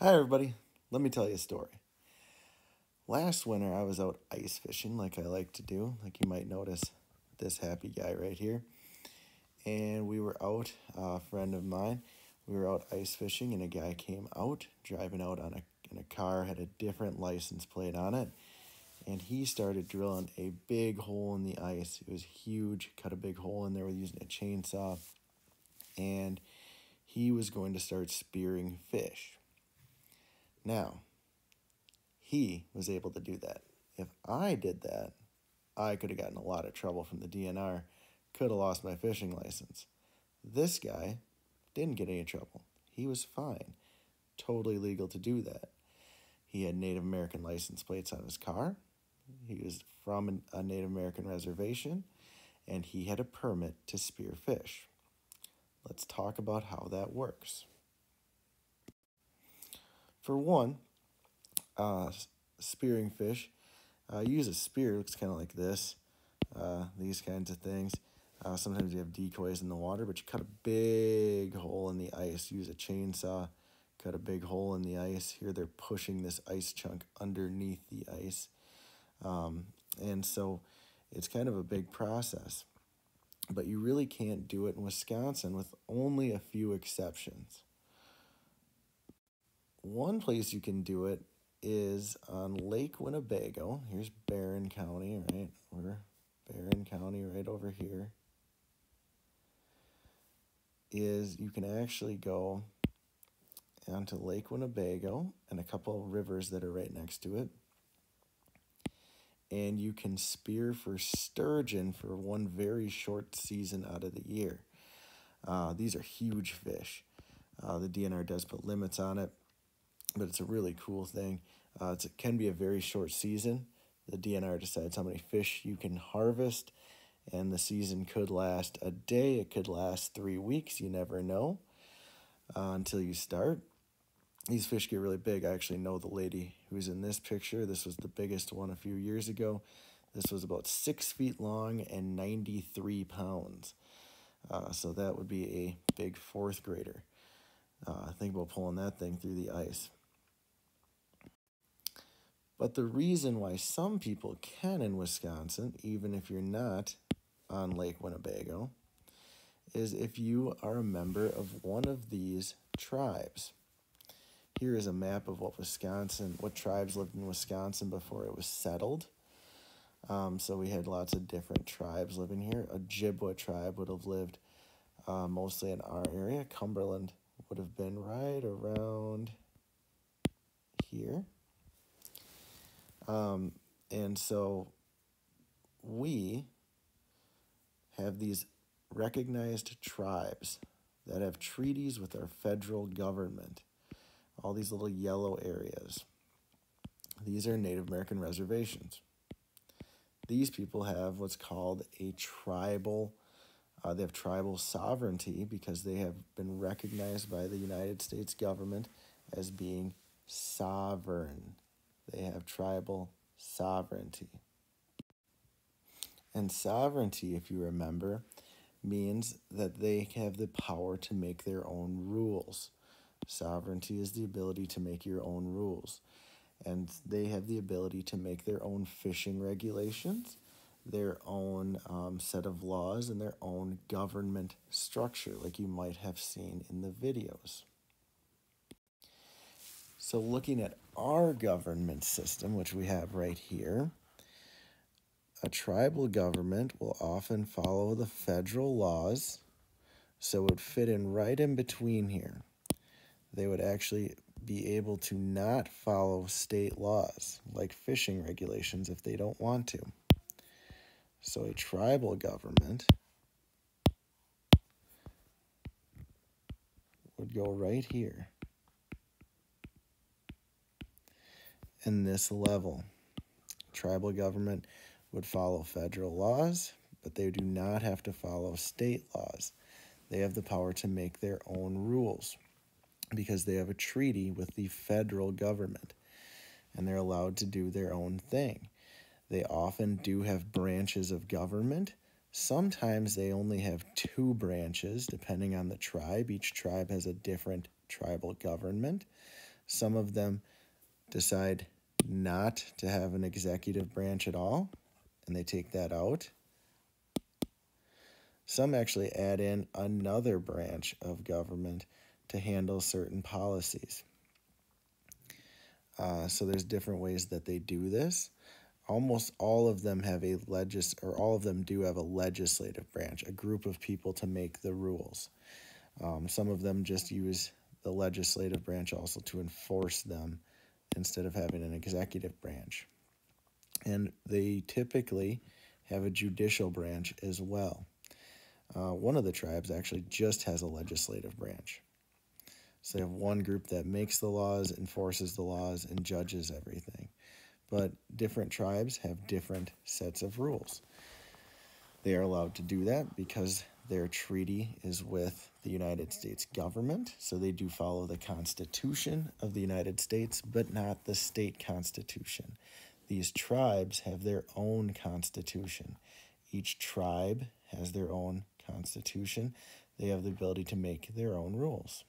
Hi, everybody. Let me tell you a story. Last winter, I was out ice fishing like I like to do. Like you might notice this happy guy right here. And we were out, a friend of mine, we were out ice fishing, and a guy came out, driving out on a, in a car, had a different license plate on it. And he started drilling a big hole in the ice. It was huge, cut a big hole in there with using a chainsaw. And he was going to start spearing fish now, he was able to do that. If I did that, I could have gotten a lot of trouble from the DNR, could have lost my fishing license. This guy didn't get any trouble. He was fine. Totally legal to do that. He had Native American license plates on his car. He was from a Native American reservation, and he had a permit to spear fish. Let's talk about how that works. For one, uh, spearing fish, uh, use a spear. It looks kind of like this. Uh, these kinds of things. Uh, sometimes you have decoys in the water, but you cut a big hole in the ice. Use a chainsaw, cut a big hole in the ice. Here they're pushing this ice chunk underneath the ice. Um, and so it's kind of a big process. But you really can't do it in Wisconsin with only a few exceptions. One place you can do it is on Lake Winnebago. Here's Barron County, right? We're Barron County right over here. Is you can actually go onto Lake Winnebago and a couple rivers that are right next to it. And you can spear for sturgeon for one very short season out of the year. Uh, these are huge fish. Uh, the DNR does put limits on it but it's a really cool thing. Uh, it can be a very short season. The DNR decides how many fish you can harvest, and the season could last a day. It could last three weeks. You never know uh, until you start. These fish get really big. I actually know the lady who's in this picture. This was the biggest one a few years ago. This was about six feet long and 93 pounds. Uh, so that would be a big fourth grader. Uh, think about pulling that thing through the ice. But the reason why some people can in Wisconsin, even if you're not on Lake Winnebago, is if you are a member of one of these tribes. Here is a map of what Wisconsin, what tribes lived in Wisconsin before it was settled. Um, so we had lots of different tribes living here. Ojibwa tribe would have lived uh, mostly in our area. Cumberland would have been right around here. Um, and so we have these recognized tribes that have treaties with our federal government. All these little yellow areas. These are Native American reservations. These people have what's called a tribal, uh, they have tribal sovereignty because they have been recognized by the United States government as being sovereign. They have tribal sovereignty. And sovereignty, if you remember, means that they have the power to make their own rules. Sovereignty is the ability to make your own rules. And they have the ability to make their own fishing regulations, their own um, set of laws, and their own government structure, like you might have seen in the videos. So, looking at our government system, which we have right here, a tribal government will often follow the federal laws, so it would fit in right in between here. They would actually be able to not follow state laws, like fishing regulations, if they don't want to. So, a tribal government would go right here. In this level. Tribal government would follow federal laws, but they do not have to follow state laws. They have the power to make their own rules because they have a treaty with the federal government and they're allowed to do their own thing. They often do have branches of government. Sometimes they only have two branches, depending on the tribe. Each tribe has a different tribal government. Some of them decide not to have an executive branch at all, and they take that out. Some actually add in another branch of government to handle certain policies. Uh, so there's different ways that they do this. Almost all of them have a legis or all of them do have a legislative branch, a group of people to make the rules. Um, some of them just use the legislative branch also to enforce them instead of having an executive branch. And they typically have a judicial branch as well. Uh, one of the tribes actually just has a legislative branch. So they have one group that makes the laws, enforces the laws, and judges everything. But different tribes have different sets of rules. They are allowed to do that because their treaty is with the United States government, so they do follow the Constitution of the United States, but not the state constitution. These tribes have their own constitution. Each tribe has their own constitution. They have the ability to make their own rules.